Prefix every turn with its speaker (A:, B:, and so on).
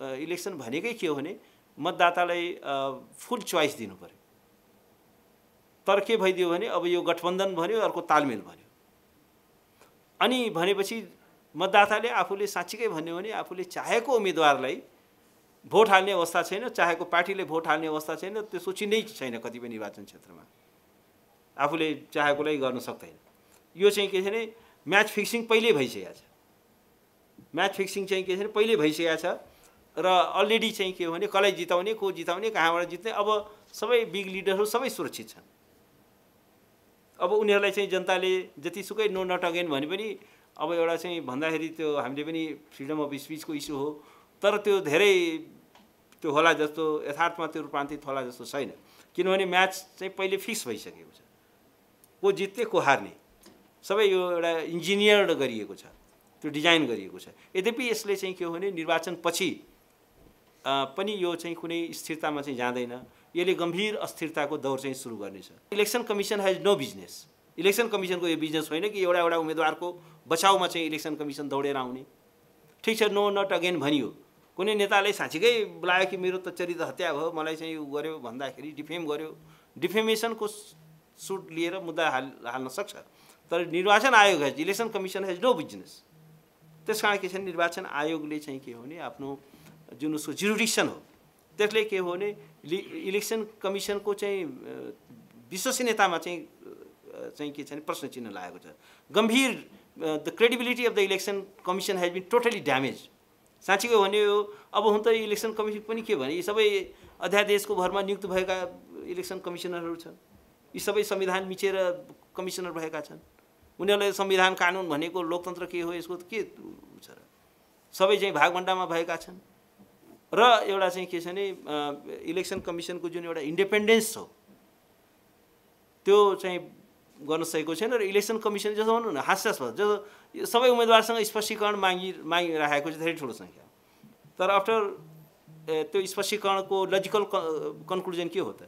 A: Election भनेकै के हो भने मतदातालाई फुल चोइस दिनु पऱ्यो तर के भइदियो भने अब यो गठबन्धन भन्यो अर्को तालमेल भन्यो। अनि भनेपछि मतदाताले आफूले साँच्चीकै भन्यो भने आफूले चाहेको उम्मेदवारलाई भोट हाल्ने अवस्था छैन चाहेको पार्टीले भोट हाल्ने अवस्था छैन त्यो सोचिँदै छैन कतिपय निर्वाचन क्षेत्रमा। आफूले चाहेकोलाई गर्न सक्दैन। यो चाहिँ के छ भने म्याच फिक्सिङ पहिल्यै भइसकेको छ। म्याच फिक्सिङ चाहिँ के छ भने पहिल्यै भइसकेको छ। र अलरेडी चाहिँ के हो भने कसलाई जिताउने को जिताउने कहाँबाट जित्ने अब सबै बिग लिडरहरू सबै सुरक्षित छन्। अब उनीहरूलाई चाहिँ जनताले जतिसुकै नो नट अगेन भने पनि अब एउटा चाहिँ भन्दाखेरि त्यो हामीले पनि फ्रिडम अफ स्पिचको इस्यु हो तर त्यो धेरै त्यो होला जस्तो यथार्थमा त्यो रूपान्तरित होला जस्तो छैन। किनभने म्याच चाहिँ पहिले फिक्स भइसकेको छ। को जित्ने को हार्ने सबै यो एउटा इन्जिनियर्ड गरिएको छ त्यो डिजाइन गरिएको छ। यद्यपि यसले चाहिँ के हो भने निर्वाचनपछि पनि यो चाहिँ कुनै स्थिरतामा चाहिँ जाँदैन। यसले गम्भीर अस्थिरताको दौर चाहिँ सुरु गर्नेछ। Election commission has no business election कमिसनको यो बिजनेस होइन कि एउटा एउटा उम्मेदवारको बचाउमा चाहिँ इलेक्सन कमिसन दौडेर आउने। ठिक छ नो नट अगेन भनियो। कुनै नेताले साँच्चीकै बोलायो कि मेरो त चरित्र हत्या भयो मलाई चाहिँ उ गर्यो भन्दाखेरि डिफेम गर्यो। डिफेमेसनको सुट लिएर मुद्दा हाल हाल्न सक्छ। तर निर्वाचन आयोग has election commission has no business त्यस कारण के छ निर्वाचन आयोगले चाहिँ के हो भने आफ्नो जुन उसको जुरिडिक्सन हो त्यसले के हो भने इलेक्सन कमिसनको चाहिँ विश्वसनीयतामा चाहिँ चाहिँ के छ भने प्रश्न चिन्ह लागेको छ। गम्भीर the credibility of the election commission has been totally damage साँच्चीको भने अब हुन त इलेक्सन कमिसन पनि के भने यी सबै अध्यादेशको भरमा नियुक्त भएका इलेक्सन कमिसनरहरू छन्। यी सबै संविधान मिचेर कमिसनर भएका छन्। उनीहरूलाई संविधान कानुन भनेको लोकतन्त्र के हो यसको के छ र? सबै चाहिँ भागभण्डामा भएका छन्। र एउटा चाहिँ के छ भने इलेक्सन कमिसनको जुन एउटा इन्डिपेन्डेन्स छ त्यो चाहिँ गर्न सकेको छैन र इलेक्सन कमिसन जस्तो भनौँ न हास्यास्पद। जस्तो सबै उम्मेदवारसँग स्पष्टीकरण मागि मागिराखेको छ धेरै ठुलो सङ्ख्या तर आफ्टर त्यो स्पष्टीकरणको लजिकल कन्क्लुजन के हो त?